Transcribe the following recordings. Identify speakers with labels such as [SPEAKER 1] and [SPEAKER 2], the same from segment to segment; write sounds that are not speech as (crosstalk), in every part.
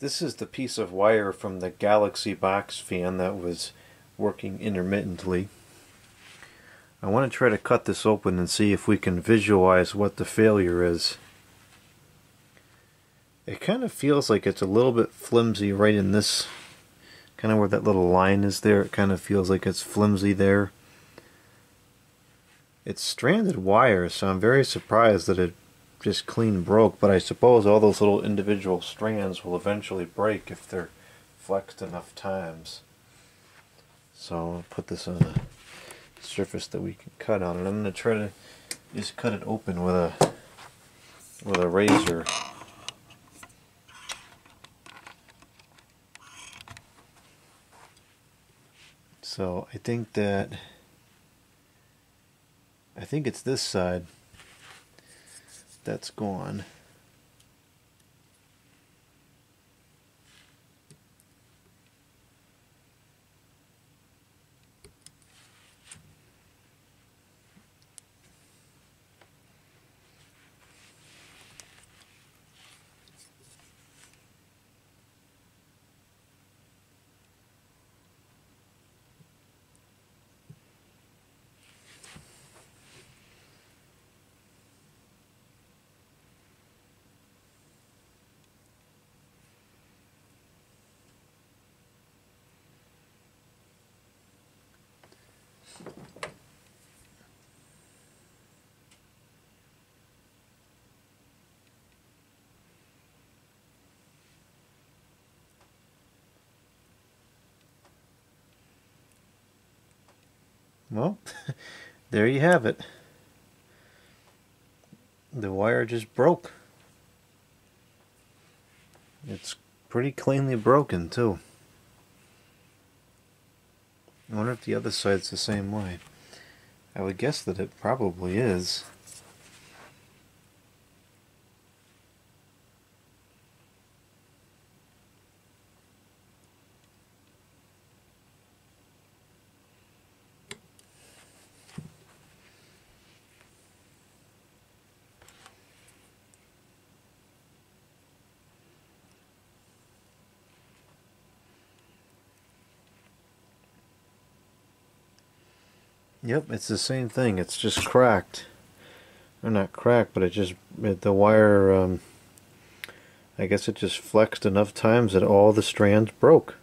[SPEAKER 1] This is the piece of wire from the Galaxy box fan that was working intermittently. I want to try to cut this open and see if we can visualize what the failure is. It kind of feels like it's a little bit flimsy right in this, kind of where that little line is there. It kind of feels like it's flimsy there. It's stranded wire, so I'm very surprised that it just clean broke, but I suppose all those little individual strands will eventually break if they're flexed enough times. So I'll put this on a surface that we can cut on, and I'm going to try to just cut it open with a with a razor. So I think that I think it's this side that's gone. Well, (laughs) there you have it. The wire just broke. It's pretty cleanly broken too. I wonder if the other side's the same way. I would guess that it probably is. Yep, it's the same thing. It's just cracked. Or not cracked, but it just, it, the wire, um, I guess it just flexed enough times that all the strands broke.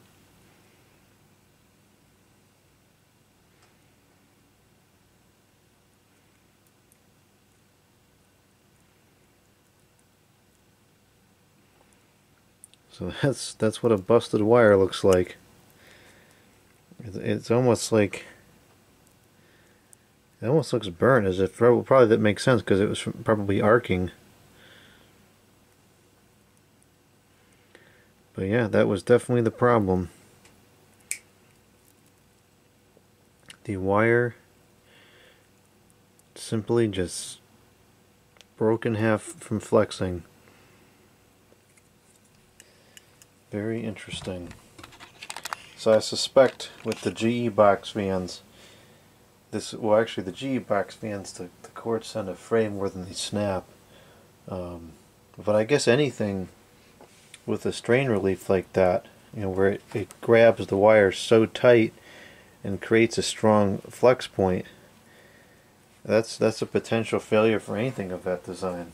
[SPEAKER 1] So (laughs) that's that's what a busted wire looks like. It's almost like it almost looks burnt, as if probably that makes sense because it was probably arcing. But yeah, that was definitely the problem. The wire simply just broke in half from flexing. Very interesting. So I suspect with the GE box fans this well actually the G box fans the, the cords tend to fray more than they snap. Um, but I guess anything with a strain relief like that you know where it, it grabs the wire so tight and creates a strong flex point that's that's a potential failure for anything of that design